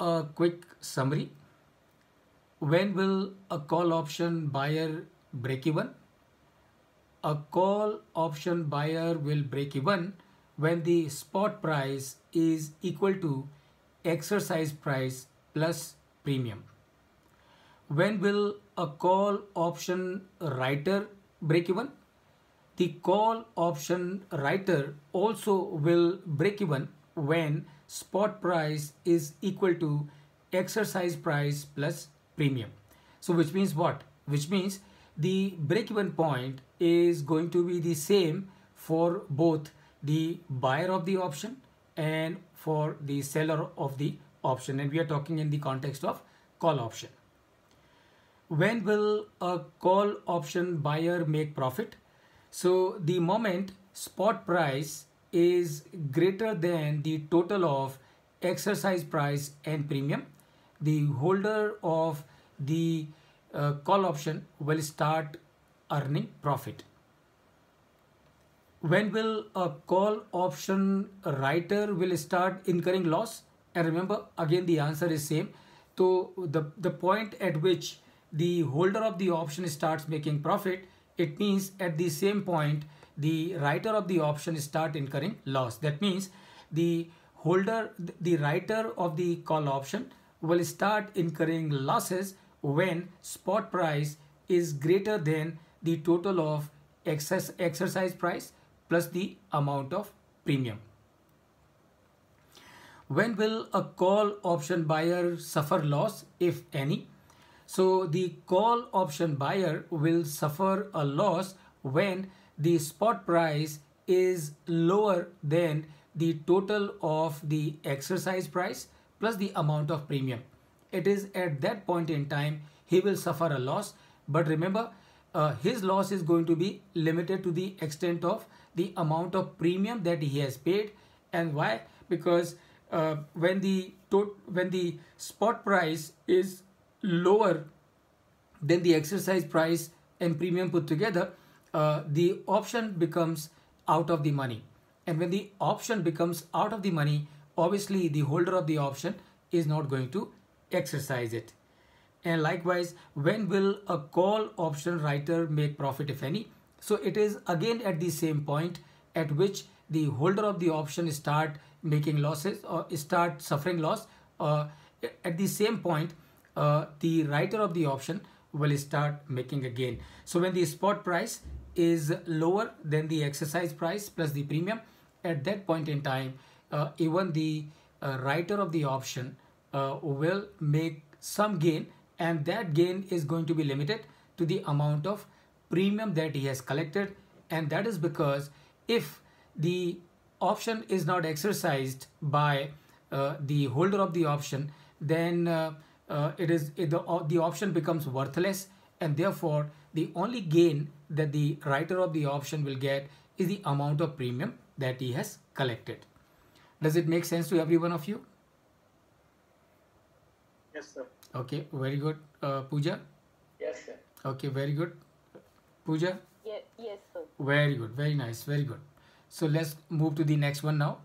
a quick summary. When will a call option buyer break even? A call option buyer will break even when the spot price is equal to exercise price plus premium. When will a call option writer break even? The call option writer also will break even when spot price is equal to exercise price plus premium. So which means what? Which means the break even point is going to be the same for both the buyer of the option and for the seller of the option and we are talking in the context of call option. When will a call option buyer make profit? So the moment spot price is greater than the total of exercise price and premium, the holder of the uh, call option will start earning profit. When will a call option writer will start incurring loss? And remember again the answer is same. So the, the point at which the holder of the option starts making profit, it means at the same point the writer of the option start incurring loss. That means the holder, the writer of the call option will start incurring losses when spot price is greater than the total of excess exercise price plus the amount of premium. When will a call option buyer suffer loss, if any? So the call option buyer will suffer a loss when the spot price is lower than the total of the exercise price plus the amount of premium. It is at that point in time he will suffer a loss. But remember, uh, his loss is going to be limited to the extent of the amount of premium that he has paid. And why? Because uh, when the when the spot price is lower than the exercise price and premium put together, uh, the option becomes out of the money. And when the option becomes out of the money, obviously the holder of the option is not going to exercise it. And likewise, when will a call option writer make profit if any? So it is again at the same point at which the holder of the option start making losses or start suffering loss. Uh, at the same point, uh, the writer of the option will start making a gain. So when the spot price is lower than the exercise price plus the premium, at that point in time, uh, even the uh, writer of the option uh, will make some gain and that gain is going to be limited to the amount of premium that he has collected. And that is because if the option is not exercised by uh, the holder of the option then uh, uh, it is it, the, the option becomes worthless and therefore the only gain that the writer of the option will get is the amount of premium that he has collected. Does it make sense to every one of you? Yes, sir. Okay, very good. Uh, Pooja? Yes, sir. Okay, very good. Pooja? Yes, yes, sir. Very good, very nice, very good. So let's move to the next one now.